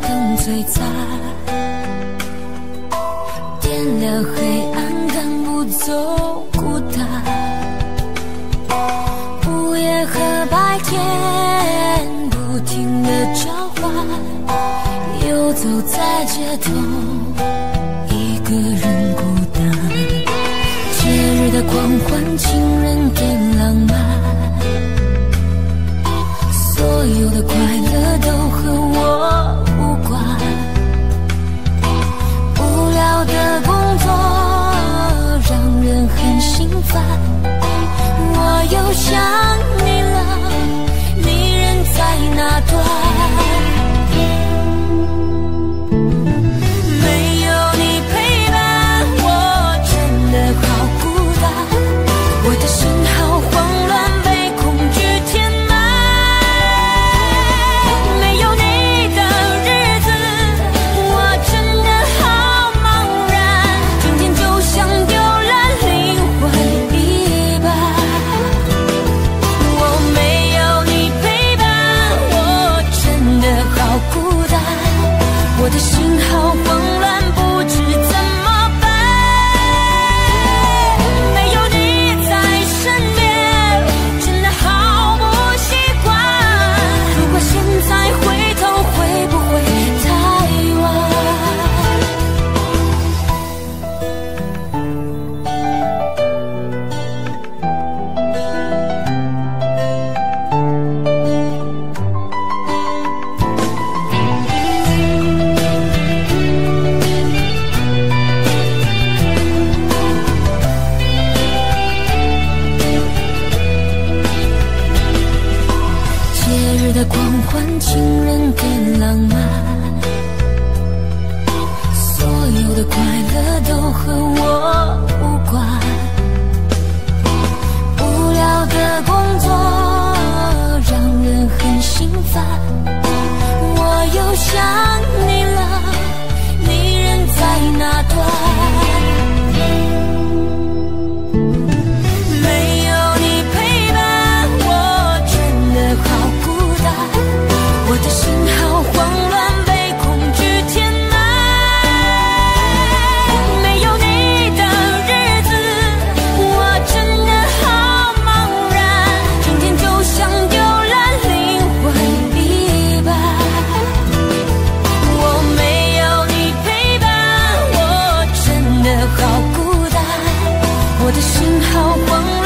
灯璀璨点亮黑暗赶不走孤单。午夜和白天不停的交换游走在街头一个人孤单。节日的狂欢情人的狂欢，情人的浪漫，所有的快乐都和我无关。无聊的工作让人很心烦，我又想你了，你人在哪端？好光